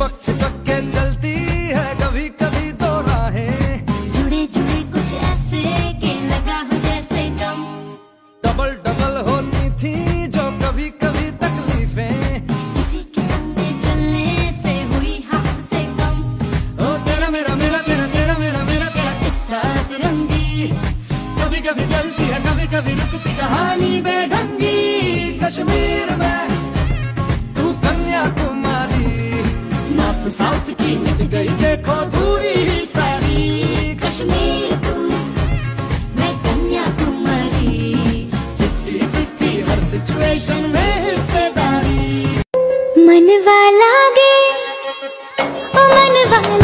चिपक चिपक के चलती है कभी कभी दो राहें। जुड़े जुड़े कुछ ऐसे के लगा हो जैसे दम डबल डबल होती थी जो कभी कभी तकलीफें। किसी में चलने से हुई हद से कम ओ तेरा मेरा मेरा तेरा तेरा मेरा मेरा तेरा किस्सा तिरंगी। कभी कभी चलती है कभी कभी रुकती कहानी बेढंगी साउथ की मिट गई देखो पूरी ही सारी। कश्मीर तू मैं कन्याकुमारी फिफ्टी फिफ्टी हर सिचुएशन में हिस्सेदारी। मन वाला गे ओ मन वाला